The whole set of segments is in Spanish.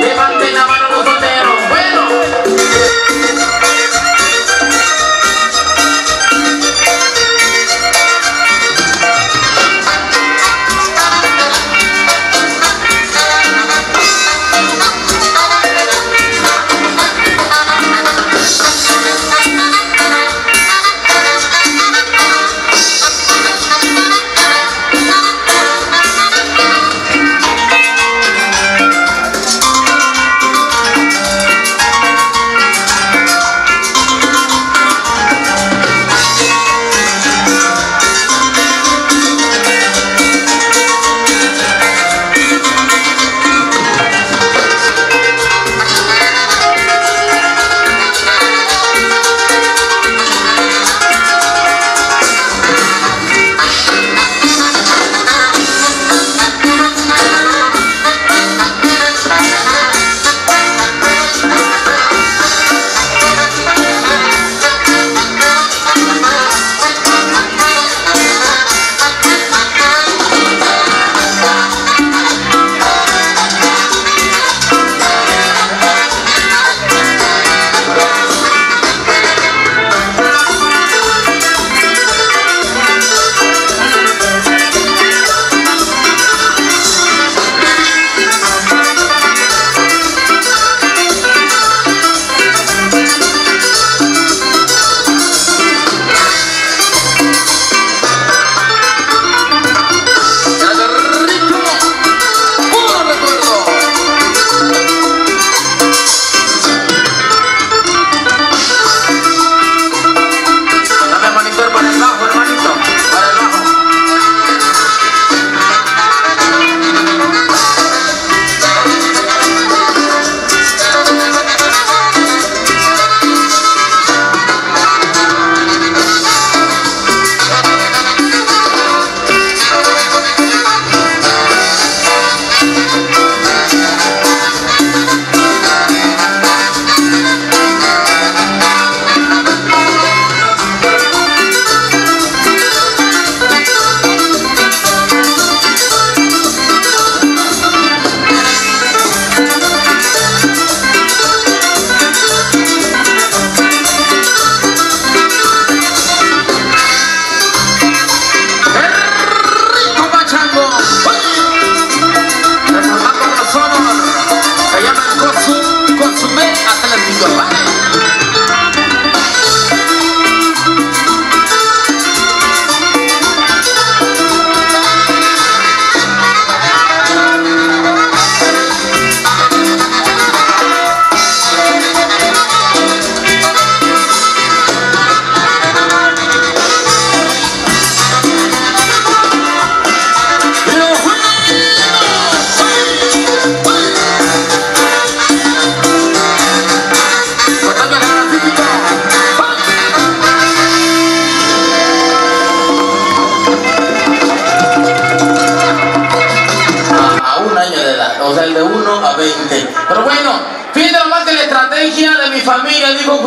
Levanten la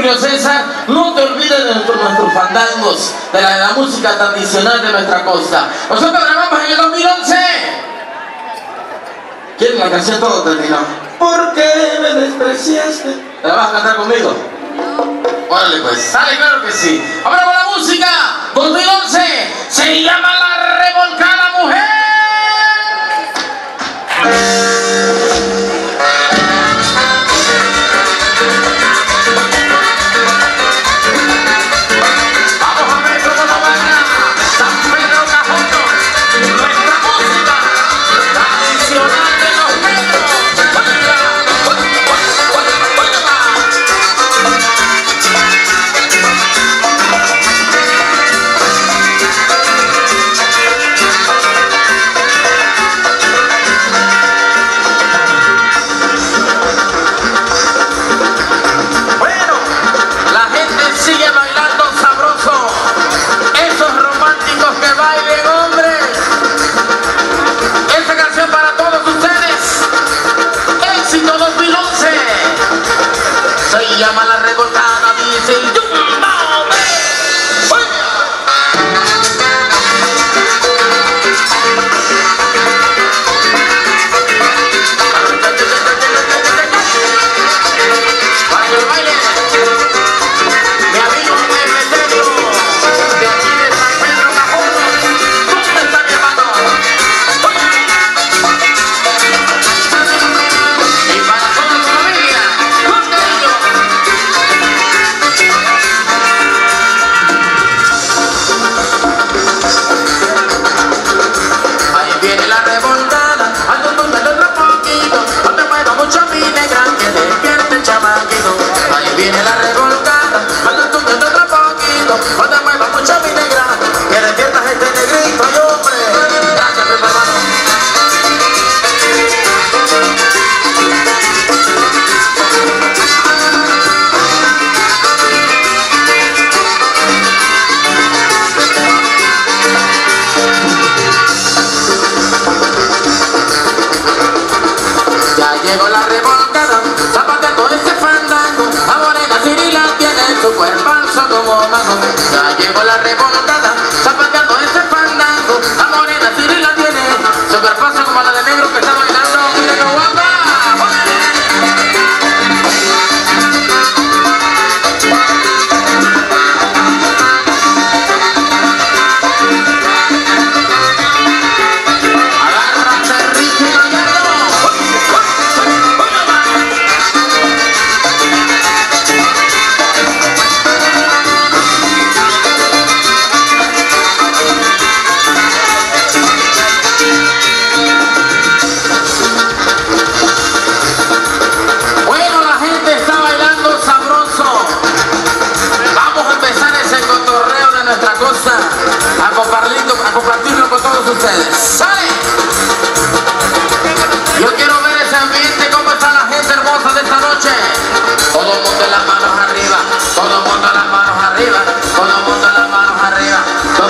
Julio César, no te olvides de nuestros, nuestros fandangos, de la, de la música tradicional de nuestra costa. Nosotros grabamos en el 2011. ¿Quieren la canción todo terminó? ¿Por qué me despreciaste? ¿La vas a cantar conmigo? Órale pues, sale claro que sí. Ahora con la música, 2011, se llama La Revolcada Mujer.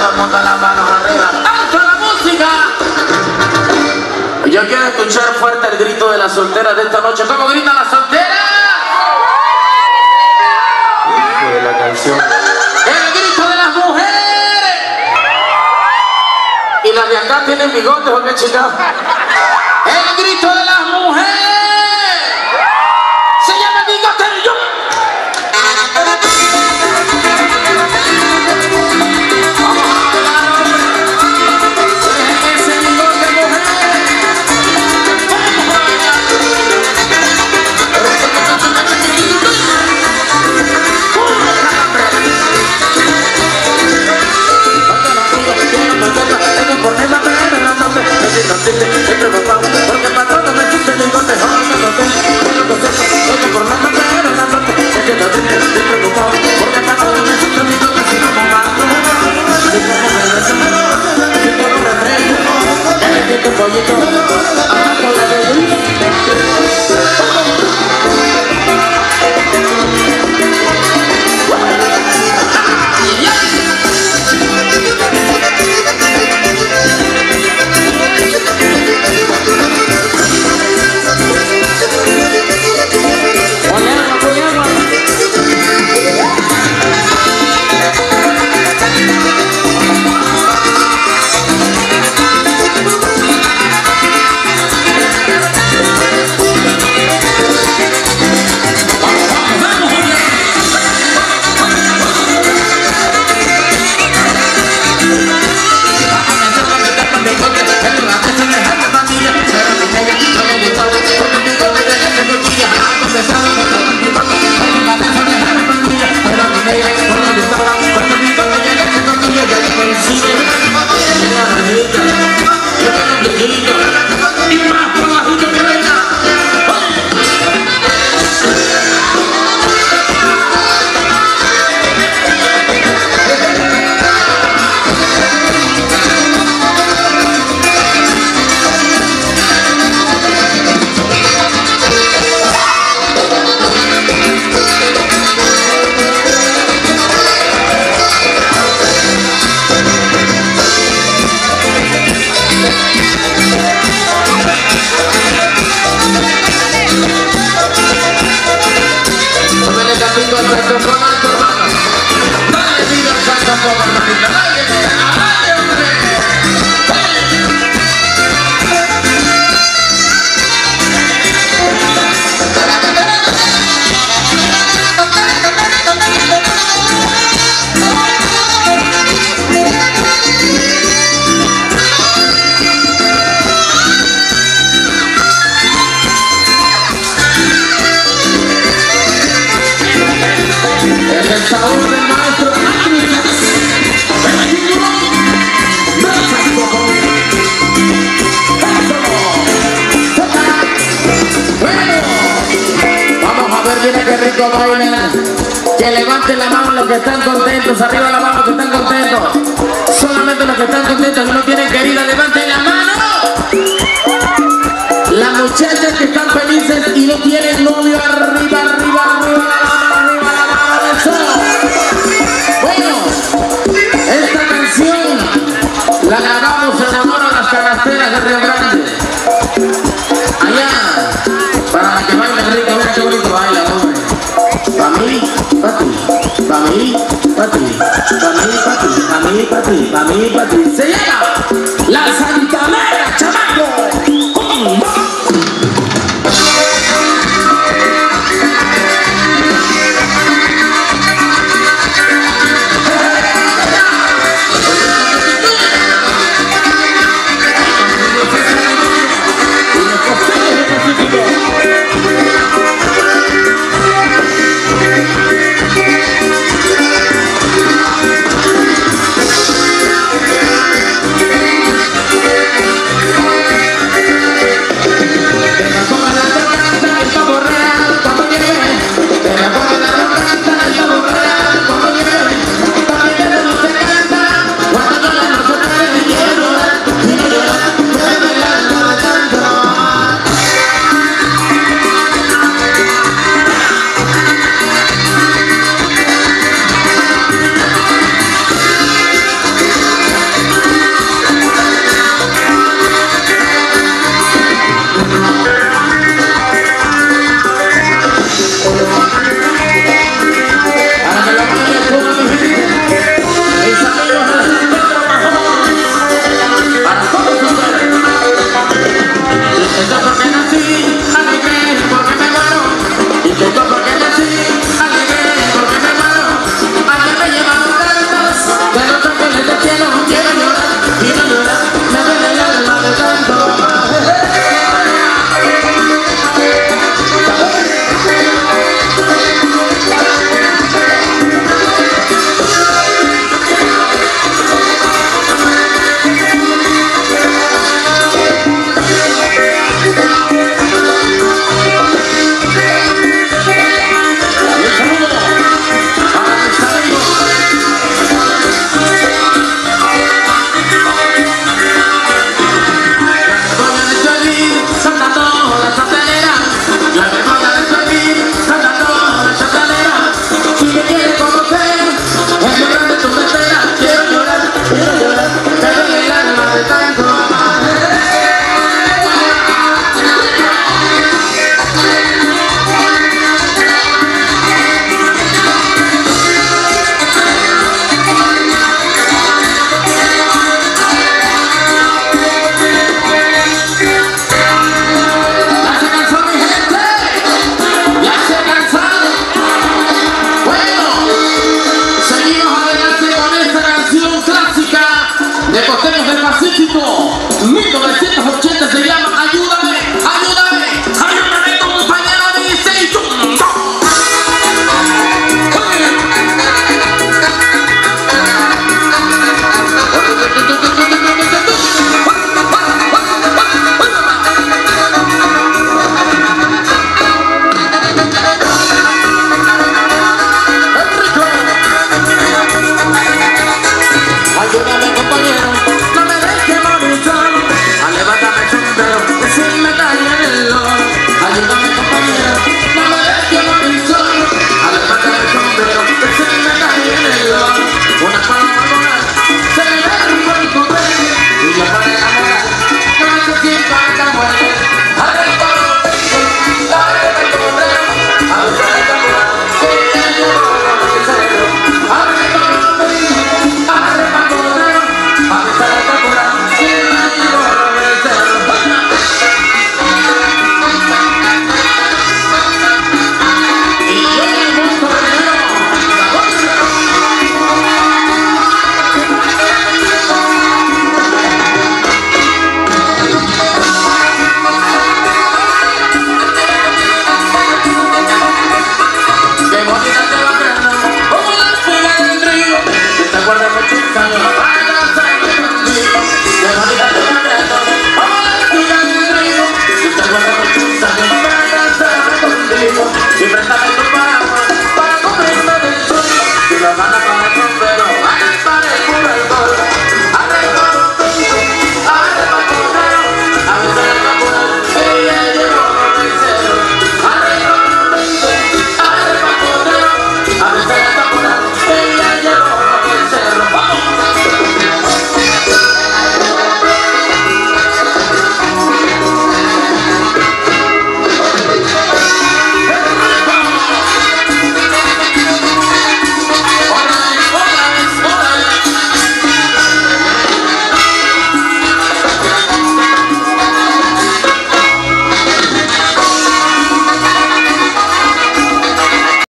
las arriba. ¡Alto la música! Yo quiero escuchar fuerte el grito de las solteras de esta noche. ¿Cómo gritan las solteras? Hijo de la canción. ¡El grito de las mujeres! Y las de acá tienen bigotes, porque chingados. ¡El grito de 너무 Que levanten la mano los que están contentos. Arriba la mano los que están contentos. Solamente los que están contentos que no tienen querida, levanten la mano. Las muchachas que están felices y no tienen novio arriba. patri, pa mi patri, pa mi patri, pa mi patri. Se llama La Santa Mera.